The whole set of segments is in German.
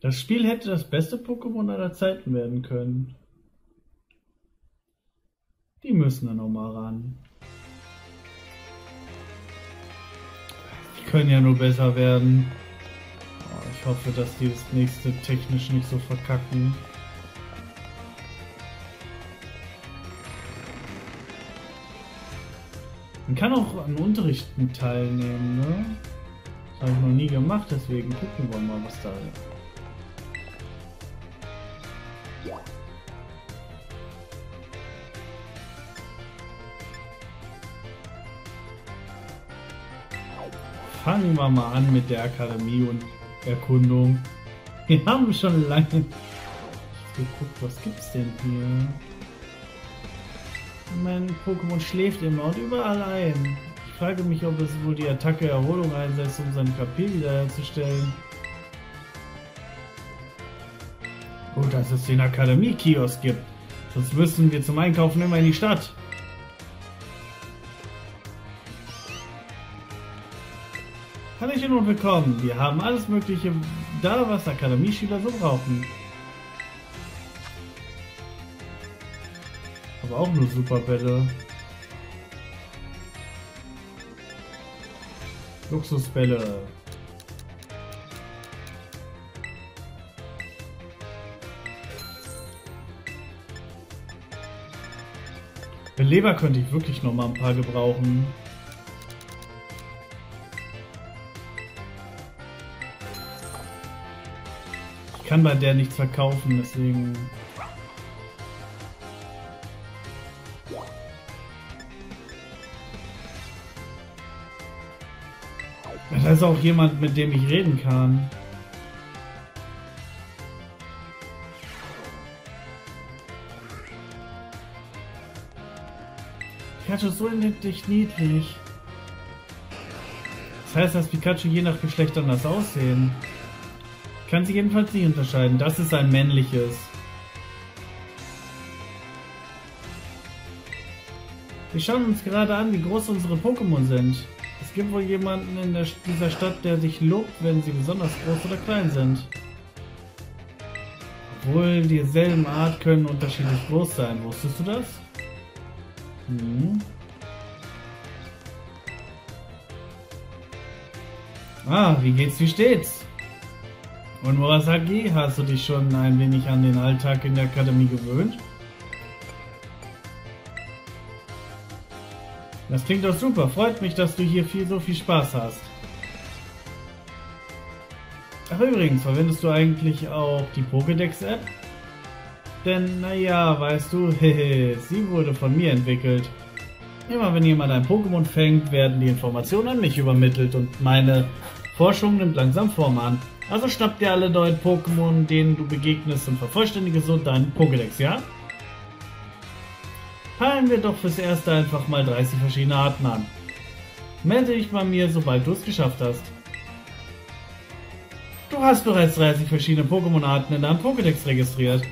Das Spiel hätte das beste Pokémon aller Zeiten werden können. Die müssen da nochmal ran. Die können ja nur besser werden. Oh, ich hoffe, dass die das nächste technisch nicht so verkacken. Man kann auch an Unterrichten teilnehmen, ne? Das habe ich noch nie gemacht, deswegen gucken wir mal, was da ist. Fangen wir mal an mit der Akademie und Erkundung. Wir haben schon lange geguckt, was gibt's denn hier? Mein Pokémon schläft immer und überall ein. Ich frage mich, ob es wohl die Attacke Erholung einsetzt, um sein KP wiederherzustellen. Dass es den Akademie-Kiosk gibt. Sonst müssen wir zum Einkaufen immer in die Stadt. Hallöchen und willkommen. Wir haben alles Mögliche da, was Akademieschüler so brauchen. Aber auch nur Superbälle. Luxusbälle. Beleber könnte ich wirklich noch mal ein paar gebrauchen. Ich kann bei der nichts verkaufen, deswegen Da ist auch jemand, mit dem ich reden kann. Pikachu ist so endlich niedlich. Das heißt, dass Pikachu je nach Geschlecht anders aussehen. Kann sie jedenfalls nicht unterscheiden. Das ist ein männliches. Wir schauen uns gerade an, wie groß unsere Pokémon sind. Es gibt wohl jemanden in der, dieser Stadt, der sich lobt, wenn sie besonders groß oder klein sind. Obwohl dieselben Art können unterschiedlich groß sein. Wusstest du das? Hm. Ah, wie geht's, wie steht's? Und Murasaki, hast du dich schon ein wenig an den Alltag in der Akademie gewöhnt? Das klingt doch super. Freut mich, dass du hier viel, so viel Spaß hast. Ach übrigens, verwendest du eigentlich auch die Pokédex-App? Denn, naja, weißt du, sie wurde von mir entwickelt. Immer wenn jemand ein Pokémon fängt, werden die Informationen an mich übermittelt und meine Forschung nimmt langsam Form an. Also schnapp dir alle neuen Pokémon, denen du begegnest und vervollständige so deinen Pokédex, ja? Peilen wir doch fürs Erste einfach mal 30 verschiedene Arten an. Melde dich bei mir, sobald du es geschafft hast. Du hast bereits 30 verschiedene Pokémon-Arten in deinem Pokédex registriert.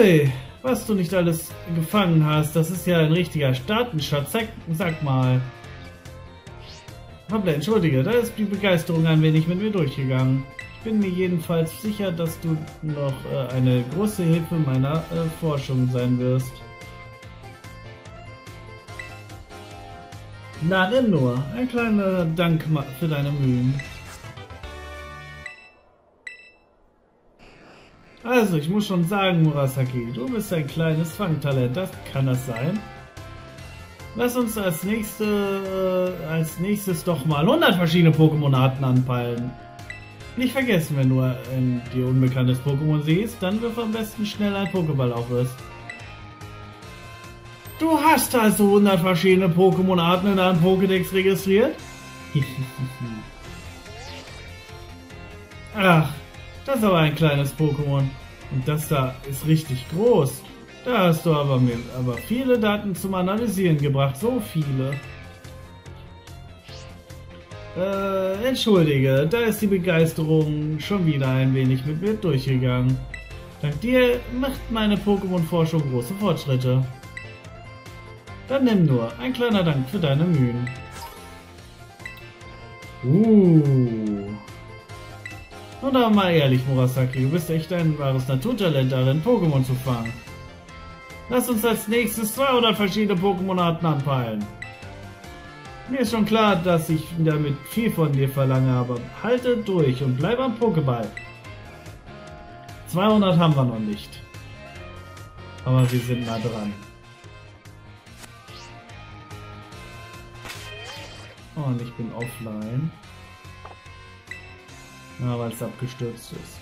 Hui, was du nicht alles gefangen hast, das ist ja ein richtiger Datenschatz. Sag, sag mal. Hoppla, entschuldige, da ist die Begeisterung ein wenig mit mir durchgegangen bin mir jedenfalls sicher, dass du noch äh, eine große Hilfe meiner äh, Forschung sein wirst. Na denn nur, ein kleiner Dank für deine Mühen. Also, ich muss schon sagen, Murasaki, du bist ein kleines Fangtalent, das kann das sein? Lass uns als, nächste, äh, als nächstes doch mal 100 verschiedene Pokémon-Arten anpeilen. Nicht vergessen, wenn du ein dir unbekanntes Pokémon siehst, dann wirf am besten schnell ein Pokéball auf es. Du hast also 100 verschiedene Pokémon-Arten in deinem Pokédex registriert? Ach, das ist aber ein kleines Pokémon. Und das da ist richtig groß. Da hast du aber, mir, aber viele Daten zum Analysieren gebracht. So viele. Äh, entschuldige, da ist die Begeisterung schon wieder ein wenig mit mir durchgegangen. Dank dir macht meine Pokémon-Forschung große Fortschritte. Dann nimm nur, ein kleiner Dank für deine Mühen. Uh, Und aber mal ehrlich, Murasaki, du bist echt ein wahres Naturtalent darin, Pokémon zu fangen. Lass uns als nächstes 200 verschiedene Pokémon-Arten anpeilen. Mir ist schon klar, dass ich damit viel von dir verlange, aber halte durch und bleib am Pokéball. 200 haben wir noch nicht. Aber wir sind nah dran. Und ich bin offline. Ja, weil es abgestürzt ist.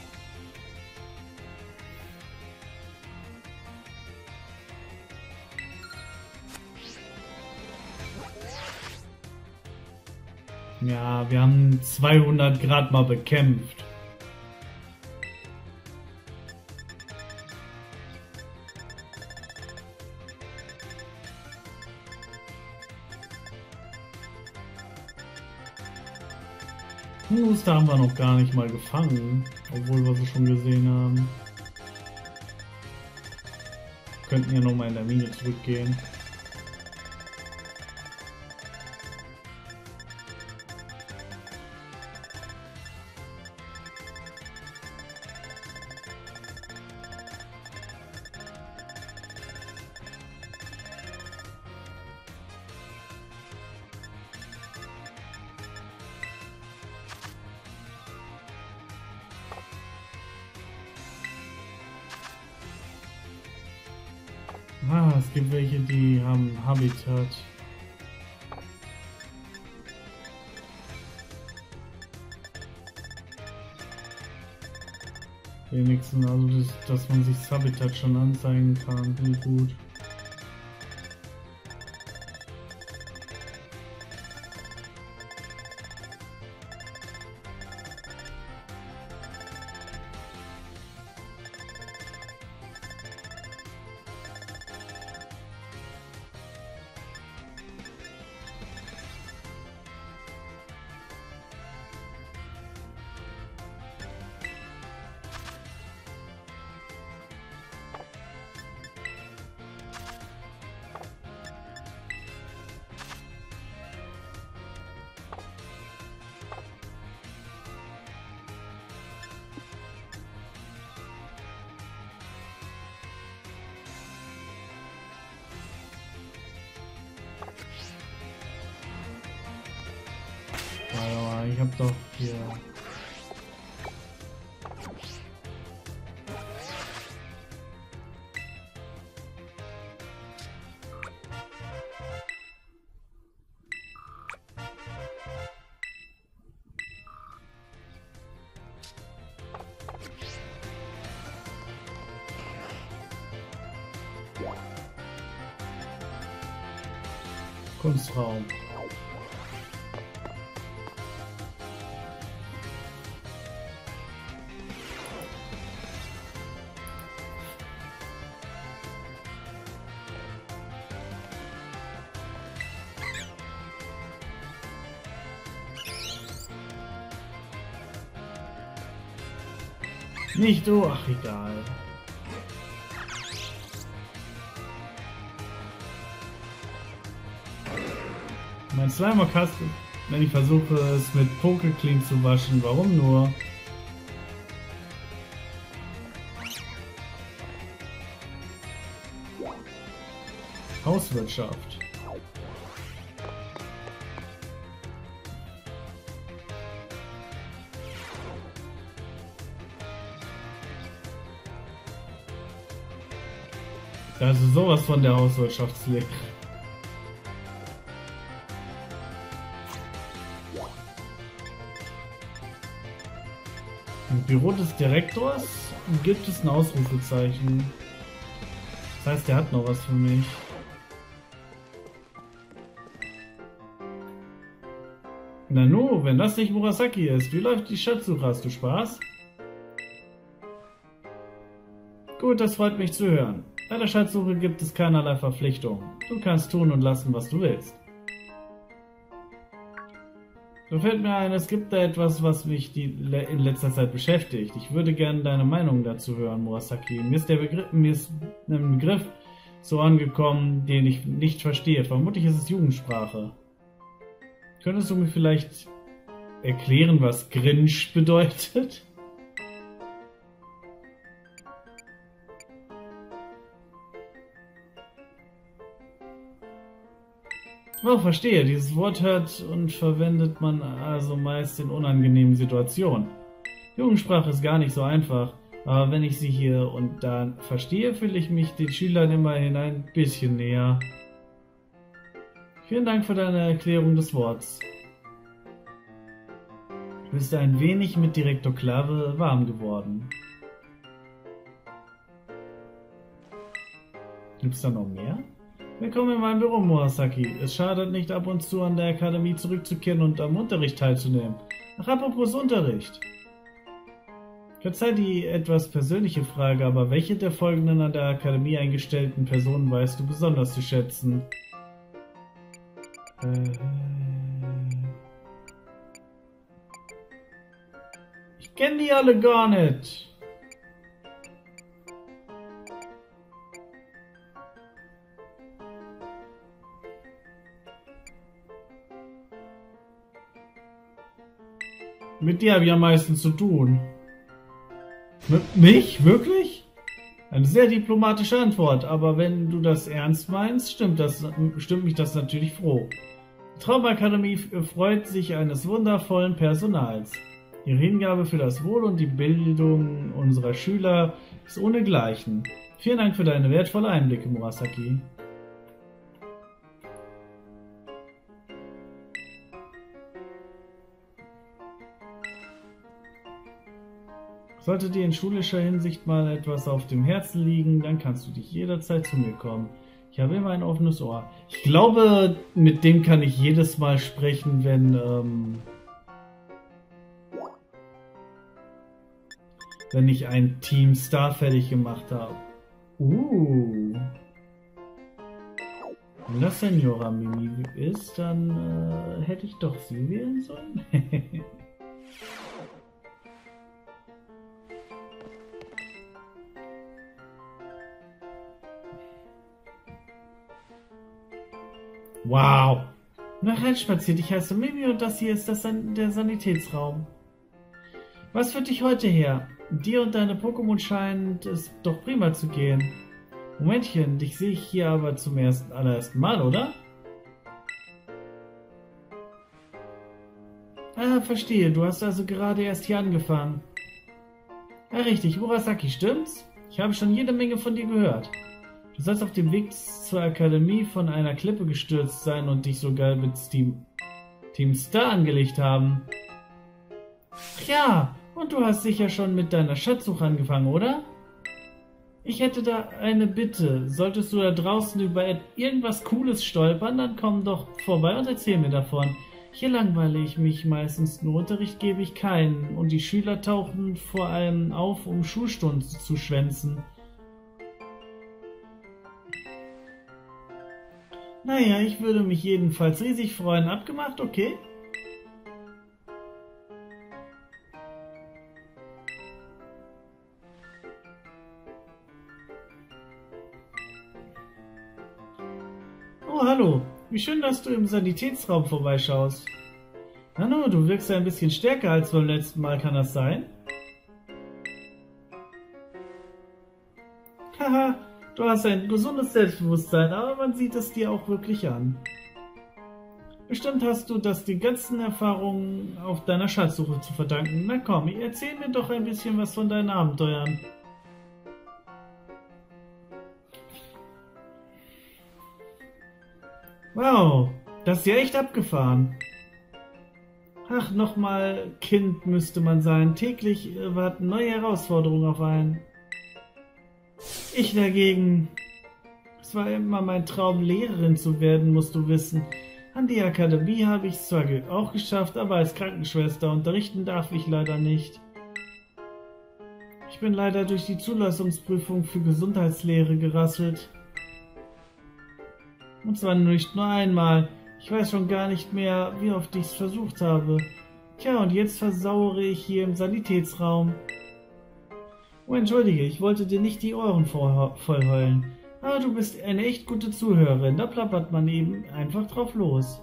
Ja, wir haben 200 Grad mal bekämpft. Muster haben wir noch gar nicht mal gefangen, obwohl wir sie schon gesehen haben. Könnten ja nochmal in der Mine zurückgehen. Ah, es gibt welche, die haben Habitat. Wenigstens, also das, dass man sich das Habitat schon anzeigen kann, wie gut. Aber ich hab doch hier. Kunstraum. Nicht du, ach egal. Mein Slimer-Kasten, wenn ich versuche es mit Pokéclean zu waschen, warum nur? Hauswirtschaft. Also sowas von der Hauswirtschaftslehre. Im Büro des Direktors gibt es ein Ausrufezeichen. Das heißt, der hat noch was für mich. Nanu, wenn das nicht Murasaki ist, wie läuft die Schatzsuche? Hast du Spaß? Gut, das freut mich zu hören. Bei der Schatzsuche gibt es keinerlei Verpflichtung. Du kannst tun und lassen, was du willst. So fällt mir ein, es gibt da etwas, was mich in letzter Zeit beschäftigt. Ich würde gerne deine Meinung dazu hören, Murasaki. Mir ist der Begriff, mir ist ein Begriff so angekommen, den ich nicht verstehe. Vermutlich ist es Jugendsprache. Könntest du mir vielleicht erklären, was Grinch bedeutet? Oh, verstehe. Dieses Wort hört und verwendet man also meist in unangenehmen Situationen. Jugendsprache ist gar nicht so einfach, aber wenn ich sie hier und da verstehe, fühle ich mich den Schülern immerhin ein bisschen näher. Vielen Dank für deine Erklärung des Worts. Du bist ein wenig mit Direktor Klave warm geworden. Gibt's da noch mehr? Willkommen in meinem Büro, Murasaki. Es schadet nicht, ab und zu an der Akademie zurückzukehren und am Unterricht teilzunehmen. Ach, apropos Unterricht. Verzeih die etwas persönliche Frage, aber welche der folgenden an der Akademie eingestellten Personen weißt du besonders zu schätzen? Äh, ich kenne die alle gar nicht. Mit dir habe ich am meisten zu tun. Mit mich? Wirklich? Eine sehr diplomatische Antwort, aber wenn du das ernst meinst, stimmt, das, stimmt mich das natürlich froh. Die Traumakademie freut sich eines wundervollen Personals. Ihre Hingabe für das Wohl und die Bildung unserer Schüler ist ohnegleichen. Vielen Dank für deine wertvollen Einblicke, Murasaki. Sollte dir in schulischer Hinsicht mal etwas auf dem Herzen liegen, dann kannst du dich jederzeit zu mir kommen. Ich habe immer ein offenes Ohr. Ich glaube, mit dem kann ich jedes Mal sprechen, wenn, ähm, wenn ich ein Team Star fertig gemacht habe. Uh. Wenn das Senora Mimi ist, dann äh, hätte ich doch sie wählen sollen. Wow. Nach reinspaziert, ich heiße Mimi und das hier ist das San der Sanitätsraum. Was führt dich heute her? Dir und deine Pokémon scheint es doch prima zu gehen. Momentchen, dich sehe ich hier aber zum ersten, allerersten Mal, oder? Ah, verstehe. Du hast also gerade erst hier angefangen. Ja, richtig. Murasaki, stimmt's? Ich habe schon jede Menge von dir gehört. Du sollst auf dem Weg zur Akademie von einer Klippe gestürzt sein und dich sogar mit Team, Team Star angelegt haben. Ach ja, und du hast sicher schon mit deiner Schatzsuche angefangen, oder? Ich hätte da eine Bitte. Solltest du da draußen über irgendwas Cooles stolpern, dann komm doch vorbei und erzähl mir davon. Hier langweile ich mich meistens nur, Unterricht gebe ich keinen und die Schüler tauchen vor allem auf, um Schulstunden zu schwänzen. Naja, ich würde mich jedenfalls riesig freuen. Abgemacht, okay? Oh, hallo. Wie schön, dass du im Sanitätsraum vorbeischaust. Nanu, du wirkst ein bisschen stärker als beim letzten Mal, kann das sein? Du hast ein gesundes Selbstbewusstsein, aber man sieht es dir auch wirklich an. Bestimmt hast du das die ganzen Erfahrungen auf deiner Schatzsuche zu verdanken. Na komm, erzähl mir doch ein bisschen was von deinen Abenteuern. Wow, das ist ja echt abgefahren. Ach, nochmal Kind müsste man sein. Täglich warten neue Herausforderungen auf einen. Ich dagegen. Es war immer mein Traum, Lehrerin zu werden, musst du wissen. An die Akademie habe ich es zwar auch geschafft, aber als Krankenschwester unterrichten darf ich leider nicht. Ich bin leider durch die Zulassungsprüfung für Gesundheitslehre gerasselt. Und zwar nicht nur einmal. Ich weiß schon gar nicht mehr, wie oft ich es versucht habe. Tja, und jetzt versauere ich hier im Sanitätsraum. Oh, entschuldige, ich wollte dir nicht die Ohren voll heulen. Aber du bist eine echt gute Zuhörerin, da plappert man eben einfach drauf los.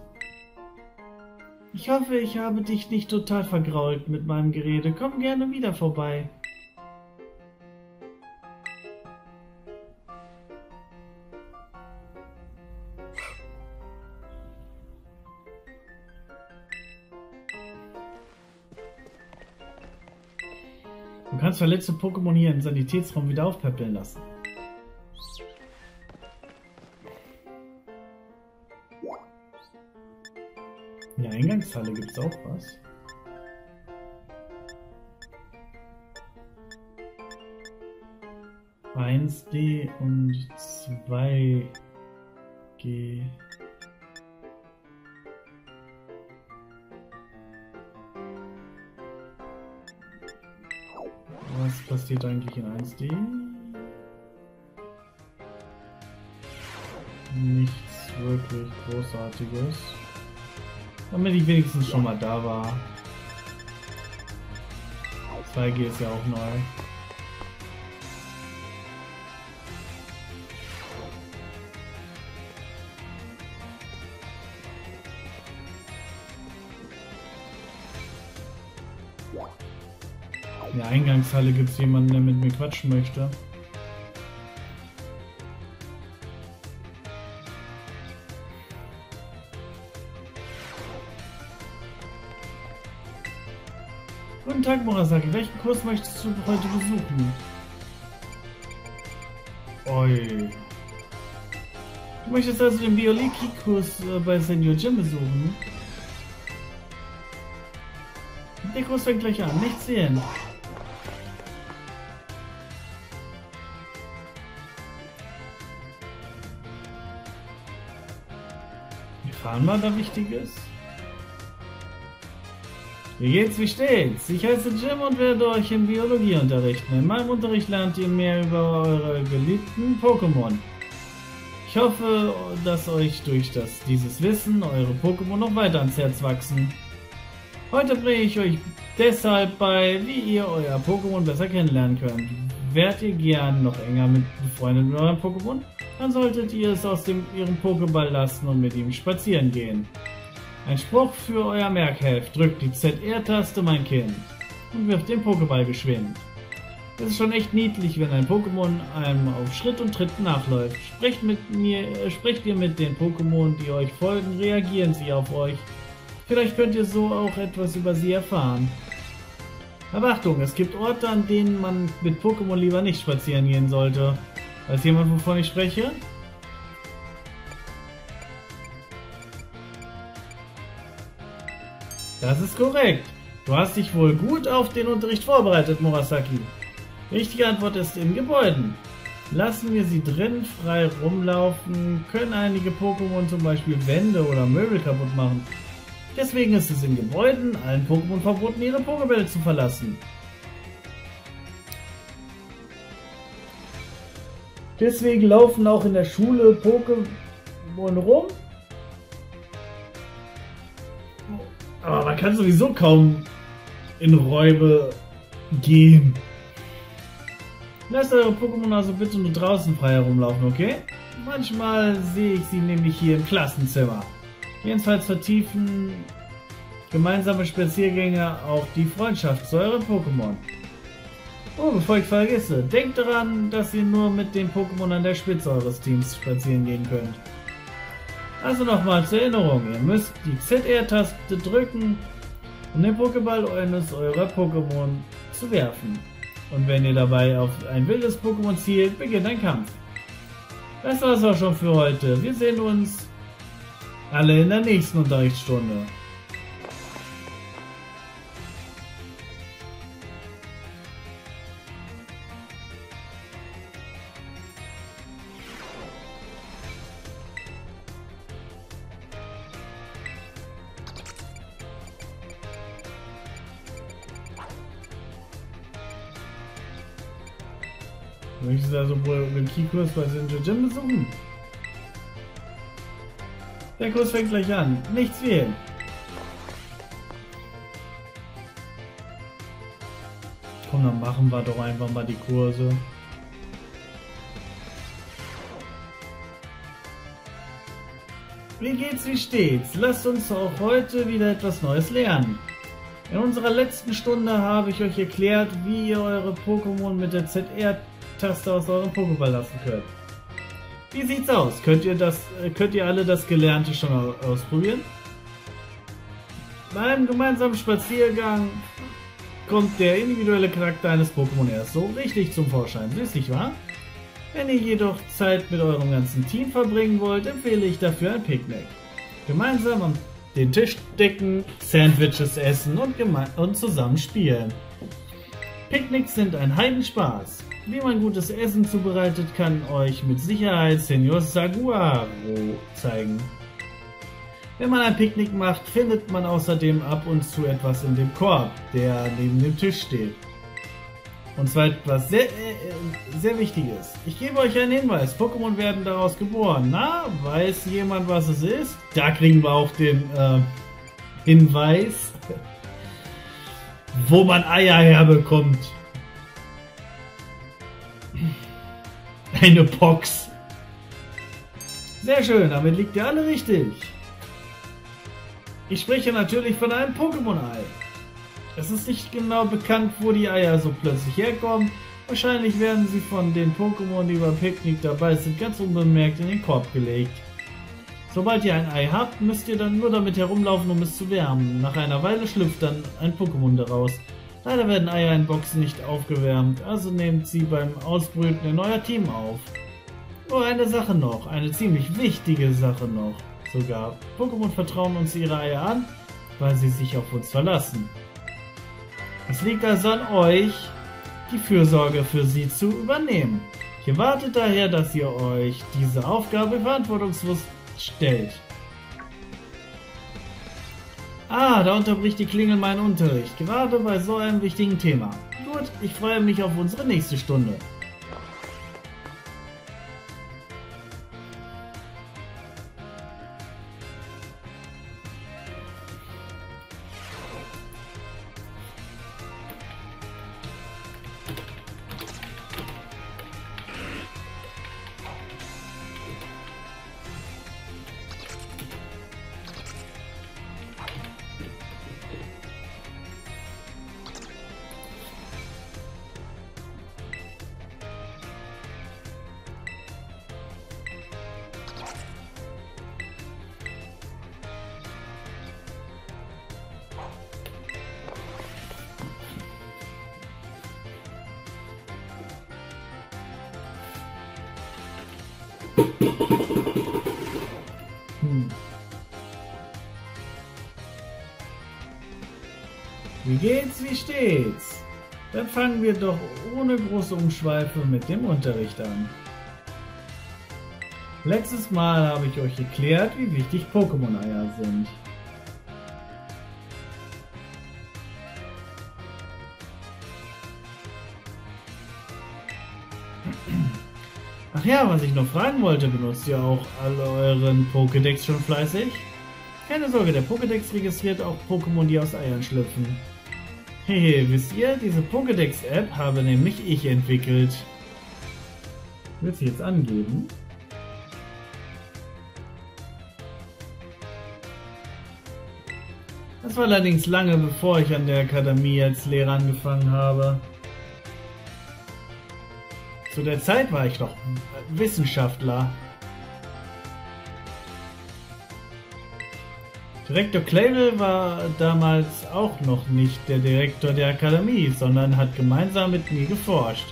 Ich hoffe, ich habe dich nicht total vergrault mit meinem Gerede. Komm gerne wieder vorbei. Kannst verletzte Pokémon hier im Sanitätsraum wieder aufpäppeln lassen. In der Eingangshalle gibt es auch was. Eins D und zwei G. Was passiert eigentlich in 1D? Nichts wirklich Großartiges. Damit ich wenigstens schon mal da war. 2G ist ja auch neu. Eingangshalle gibt es jemanden, der mit mir quatschen möchte. Guten Tag, Murasaki. Welchen Kurs möchtest du heute besuchen? Oi. Du möchtest also den Biologie-Kurs äh, bei Senior Jim besuchen? Der Kurs fängt gleich an. Nichts sehen. Wir fahren mal da Wichtiges. Wie geht's, wie steht's? Ich heiße Jim und werde euch in Biologie unterrichten. In meinem Unterricht lernt ihr mehr über eure geliebten Pokémon. Ich hoffe, dass euch durch das, dieses Wissen eure Pokémon noch weiter ans Herz wachsen. Heute bringe ich euch deshalb bei, wie ihr euer Pokémon besser kennenlernen könnt. Wärt ihr gern noch enger mit befreundet mit eurem Pokémon? Dann solltet ihr es aus dem, ihrem Pokéball lassen und mit ihm spazieren gehen. Ein Spruch für euer Merkheft. Drückt die ZR-Taste, mein Kind. Und wirft den Pokéball geschwind. Es ist schon echt niedlich, wenn ein Pokémon einem auf Schritt und Tritt nachläuft. Sprecht mit mir, äh, sprecht ihr mit den Pokémon, die euch folgen, reagieren sie auf euch. Vielleicht könnt ihr so auch etwas über sie erfahren. Aber Achtung, es gibt Orte, an denen man mit Pokémon lieber nicht spazieren gehen sollte. Weiß jemand, wovon ich spreche? Das ist korrekt. Du hast dich wohl gut auf den Unterricht vorbereitet, Murasaki. Richtige Antwort ist in Gebäuden. Lassen wir sie drin frei rumlaufen, können einige Pokémon zum Beispiel Wände oder Möbel kaputt machen. Deswegen ist es in Gebäuden allen Pokémon verboten, ihre Pokébälle zu verlassen. Deswegen laufen auch in der Schule Pokémon rum, Aber man kann sowieso kaum in Räume gehen. Lasst eure Pokémon also bitte nur draußen frei herumlaufen, okay? Manchmal sehe ich sie nämlich hier im Klassenzimmer. Jedenfalls vertiefen gemeinsame Spaziergänge auch die Freundschaft zu euren Pokémon. Oh, bevor ich vergesse, denkt daran, dass ihr nur mit den Pokémon an der Spitze eures Teams spazieren gehen könnt. Also nochmal zur Erinnerung, ihr müsst die ZR-Taste drücken, um den Pokéball eines eurer Pokémon zu werfen. Und wenn ihr dabei auf ein wildes Pokémon zielt, beginnt ein Kampf. Das war's auch schon für heute. Wir sehen uns alle in der nächsten Unterrichtsstunde. Möchtest du also wohl den Keykurs bei Sinjo Gym besuchen? Der Kurs fängt gleich an. Nichts fehlen. Komm, dann machen wir doch einfach mal die Kurse. Wie geht's, wie steht's? Lasst uns auch heute wieder etwas Neues lernen. In unserer letzten Stunde habe ich euch erklärt, wie ihr eure Pokémon mit der ZR Taste aus eurem Pokéball lassen könnt. Wie sieht's aus? Könnt ihr, das, äh, könnt ihr alle das Gelernte schon ausprobieren? Beim gemeinsamen Spaziergang kommt der individuelle Charakter eines Pokémon erst so richtig zum Vorschein. Nicht wahr? Wenn ihr jedoch Zeit mit eurem ganzen Team verbringen wollt, empfehle ich dafür ein Picknick. Gemeinsam am den Tisch decken, Sandwiches essen und, und zusammen spielen. Picknicks sind ein Heidenspaß. Wie man gutes Essen zubereitet, kann euch mit Sicherheit Senor Saguaro zeigen. Wenn man ein Picknick macht, findet man außerdem ab und zu etwas in dem Korb, der neben dem Tisch steht. Und zwar etwas sehr, äh, sehr Wichtiges. Ich gebe euch einen Hinweis. Pokémon werden daraus geboren. Na, weiß jemand, was es ist? Da kriegen wir auch den äh, Hinweis, wo man Eier herbekommt. Eine Box. Sehr schön, damit liegt ihr alle richtig. Ich spreche natürlich von einem Pokémon-Ei. Es ist nicht genau bekannt, wo die Eier so plötzlich herkommen. Wahrscheinlich werden sie von den Pokémon, die beim Picknick dabei sind, ganz unbemerkt in den Korb gelegt. Sobald ihr ein Ei habt, müsst ihr dann nur damit herumlaufen, um es zu wärmen. Nach einer Weile schlüpft dann ein Pokémon daraus. Leider werden Eier in Boxen nicht aufgewärmt, also nehmt sie beim Ausbrüten in euer Team auf. Nur eine Sache noch, eine ziemlich wichtige Sache noch sogar. Pokémon vertrauen uns ihre Eier an, weil sie sich auf uns verlassen. Es liegt also an euch, die Fürsorge für sie zu übernehmen. Ich erwarte daher, dass ihr euch diese Aufgabe verantwortungsbewusst stellt. Ah, da unterbricht die Klingel meinen Unterricht, gerade bei so einem wichtigen Thema. Gut, ich freue mich auf unsere nächste Stunde. Hm. Wie geht's, wie steht's? Dann fangen wir doch ohne große Umschweife mit dem Unterricht an. Letztes Mal habe ich euch erklärt, wie wichtig Pokémon-Eier sind. Ach ja, was ich noch fragen wollte, benutzt ihr auch alle euren Pokédex schon fleißig? Keine Sorge, der Pokédex registriert auch Pokémon, die aus Eiern schlüpfen. Hehe, wisst ihr, diese Pokédex-App habe nämlich ich entwickelt. Wird sie jetzt angeben? Das war allerdings lange bevor ich an der Akademie als Lehrer angefangen habe. Zu der Zeit war ich noch Wissenschaftler. Direktor Clavel war damals auch noch nicht der Direktor der Akademie, sondern hat gemeinsam mit mir geforscht.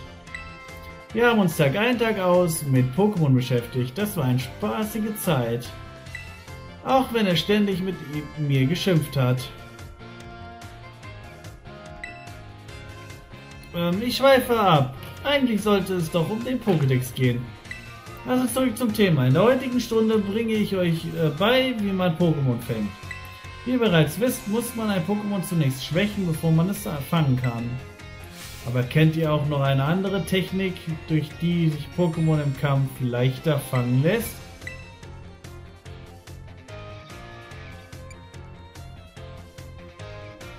Wir haben uns Tag ein, Tag aus mit Pokémon beschäftigt. Das war eine spaßige Zeit. Auch wenn er ständig mit mir geschimpft hat. Ähm, ich schweife ab. Eigentlich sollte es doch um den Pokédex gehen. Also zurück zum Thema. In der heutigen Stunde bringe ich euch äh, bei, wie man Pokémon fängt. Wie ihr bereits wisst, muss man ein Pokémon zunächst schwächen, bevor man es fangen kann. Aber kennt ihr auch noch eine andere Technik, durch die sich Pokémon im Kampf leichter fangen lässt?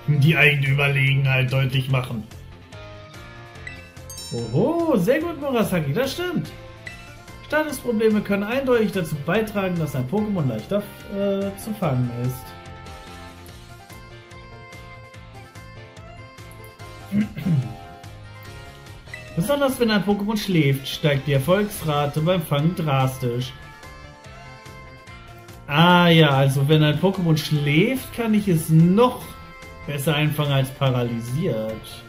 Die eigene Überlegenheit deutlich machen. Oho, sehr gut, Murasaki, das stimmt. Statusprobleme können eindeutig dazu beitragen, dass ein Pokémon leichter äh, zu fangen ist. Besonders wenn ein Pokémon schläft, steigt die Erfolgsrate beim Fangen drastisch. Ah ja, also wenn ein Pokémon schläft, kann ich es noch Besser einfangen als paralysiert.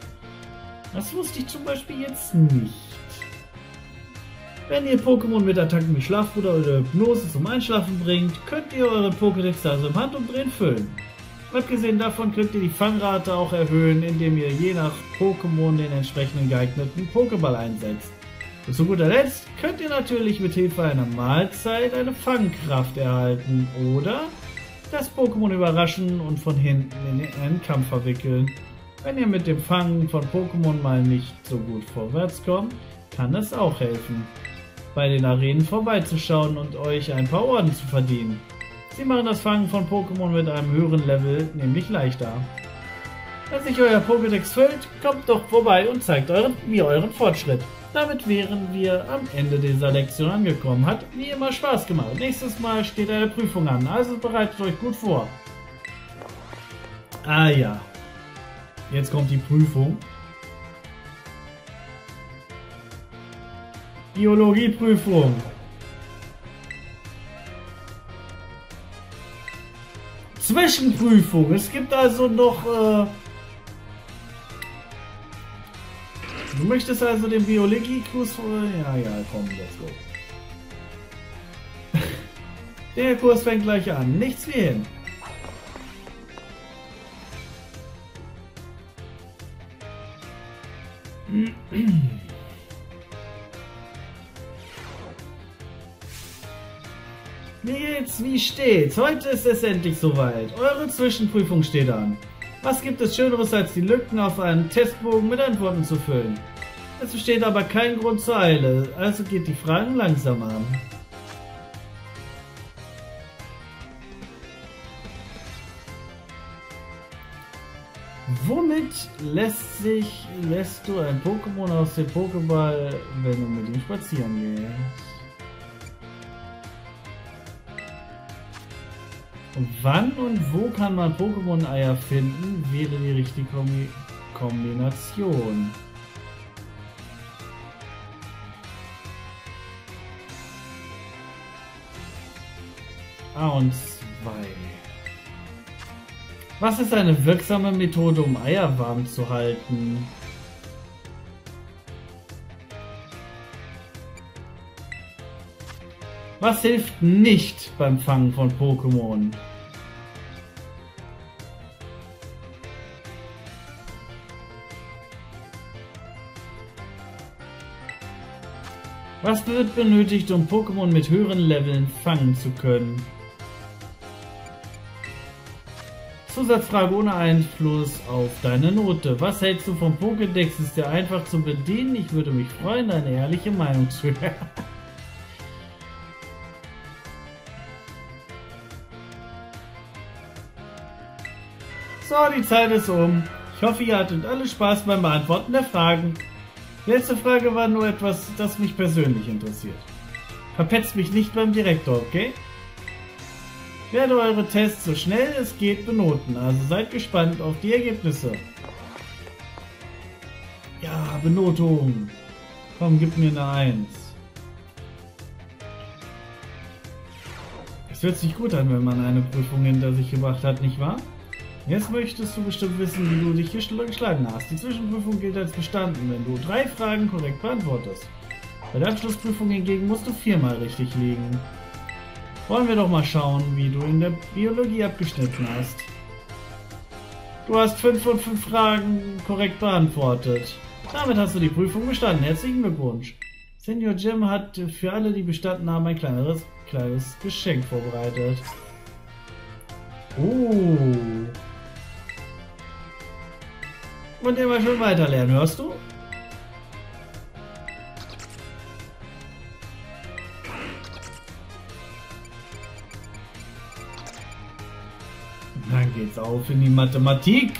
Das wusste ich zum Beispiel jetzt nicht. Wenn ihr Pokémon mit Attacken wie Schlafbruder oder Hypnose zum Einschlafen bringt, könnt ihr eure Pokédex also im Handumdrehen füllen. Abgesehen davon könnt ihr die Fangrate auch erhöhen, indem ihr je nach Pokémon den entsprechenden geeigneten Pokéball einsetzt. Und zu guter Letzt könnt ihr natürlich mit Hilfe einer Mahlzeit eine Fangkraft erhalten oder das Pokémon überraschen und von hinten in einen Kampf verwickeln. Wenn ihr mit dem Fangen von Pokémon mal nicht so gut vorwärts kommt, kann es auch helfen, bei den Arenen vorbeizuschauen und euch ein paar Orden zu verdienen. Sie machen das Fangen von Pokémon mit einem höheren Level nämlich leichter. Wenn sich euer Pokédex füllt, kommt doch vorbei und zeigt euren, mir euren Fortschritt. Damit wären wir am Ende dieser Lektion angekommen. Hat wie immer Spaß gemacht. Nächstes Mal steht eine Prüfung an, also bereitet euch gut vor. Ah ja. Jetzt kommt die Prüfung. Biologieprüfung. Zwischenprüfung. Es gibt also noch äh, Du möchtest also den Biologie-Kurs... Ja, ja, komm, let's go. Der Kurs fängt gleich an. Nichts wie hin. Wie geht's? Wie steht's? Heute ist es endlich soweit. Eure Zwischenprüfung steht an. Was gibt es Schöneres, als die Lücken auf einem Testbogen mit Antworten zu füllen? Es besteht aber kein Grund zur Eile, also geht die Fragen langsam an. Lässt sich lässt du ein Pokémon aus dem Pokéball, wenn du mit ihm spazieren gehst? Wann und wo kann man Pokémon-Eier finden, wäre die richtige Kombination. A und 2. Was ist eine wirksame Methode, um Eier warm zu halten? Was hilft nicht beim Fangen von Pokémon? Was wird benötigt, um Pokémon mit höheren Leveln fangen zu können? Zusatzfrage ohne Einfluss auf deine Note. Was hältst du vom Pokédex? Ist der einfach zu bedienen? Ich würde mich freuen, deine ehrliche Meinung zu hören. So, die Zeit ist um. Ich hoffe, ihr hattet alle Spaß beim Beantworten der Fragen. Die letzte Frage war nur etwas, das mich persönlich interessiert. Verpetzt mich nicht beim Direktor, okay? Werde eure Tests so schnell es geht benoten, also seid gespannt auf die Ergebnisse. Ja, Benotung. Komm, gib mir eine 1. Es hört sich gut an, wenn man eine Prüfung hinter sich gebracht hat, nicht wahr? Jetzt möchtest du bestimmt wissen, wie du dich geschlagen hast. Die Zwischenprüfung gilt als bestanden, wenn du drei Fragen korrekt beantwortest. Bei der Abschlussprüfung hingegen musst du viermal richtig liegen. Wollen wir doch mal schauen, wie du in der Biologie abgeschnitten hast. Du hast fünf von fünf Fragen korrekt beantwortet. Damit hast du die Prüfung bestanden. Herzlichen Glückwunsch. Senior Jim hat für alle, die bestanden haben, ein kleineres, kleines Geschenk vorbereitet. Oh. Und immer schön weiterlernen, hörst du? Geht's auf in die Mathematik.